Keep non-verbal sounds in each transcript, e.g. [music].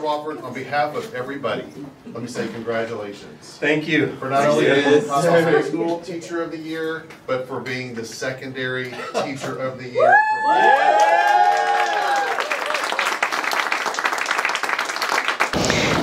Mr. Wofford, on behalf of everybody, let me say congratulations. Thank you. For not only being Coppell High School Teacher of the Year, but for being the secondary Teacher of the Year.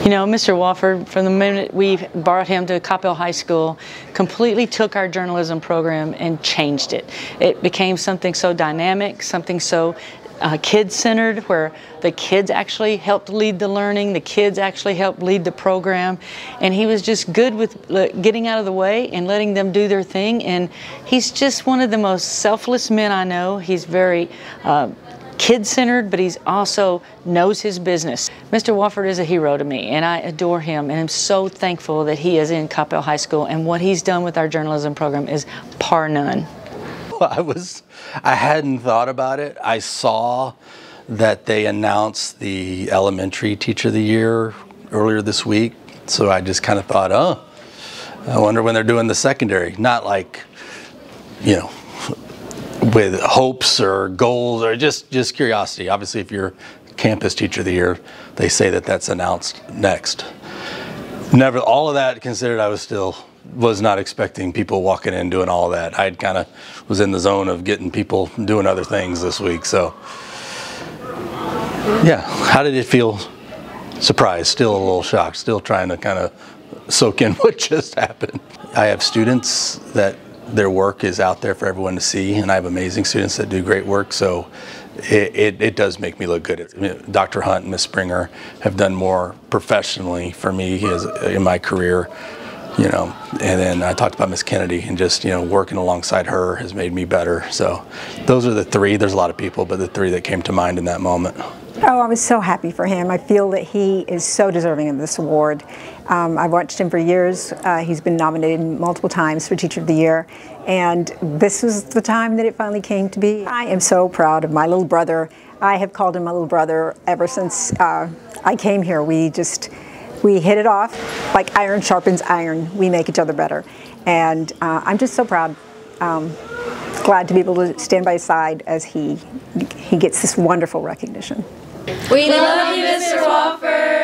You know, Mr. Wofford, from the minute we brought him to Coppell High School, completely took our journalism program and changed it. It became something so dynamic, something so uh, kid-centered, where the kids actually helped lead the learning, the kids actually helped lead the program, and he was just good with getting out of the way and letting them do their thing. And he's just one of the most selfless men I know. He's very uh, kid-centered, but he's also knows his business. Mr. Wofford is a hero to me, and I adore him, and I'm so thankful that he is in Coppell High School, and what he's done with our journalism program is par none. [laughs] I was, I hadn't thought about it. I saw that they announced the elementary teacher of the year earlier this week, so I just kind of thought, oh, I wonder when they're doing the secondary. Not like, you know, with hopes or goals or just just curiosity. Obviously, if you're campus teacher of the year, they say that that's announced next. Never, all of that considered, I was still was not expecting people walking in doing all that. I kind of was in the zone of getting people doing other things this week. So, yeah, how did it feel? Surprised, still a little shocked, still trying to kind of soak in [laughs] what just happened. I have students that their work is out there for everyone to see, and I have amazing students that do great work. So it, it, it does make me look good. Dr. Hunt and Ms. Springer have done more professionally for me as, in my career, you know. And then I talked about Miss Kennedy, and just you know working alongside her has made me better. So those are the three. There's a lot of people, but the three that came to mind in that moment. Oh, I was so happy for him. I feel that he is so deserving of this award. Um, I've watched him for years. Uh, he's been nominated multiple times for Teacher of the Year, and this was the time that it finally came to be. I am so proud of my little brother. I have called him my little brother ever since uh, I came here. We just, we hit it off like iron sharpens iron. We make each other better. And uh, I'm just so proud. Um, glad to be able to stand by his side as he he gets this wonderful recognition. We love you, Mr. Walker.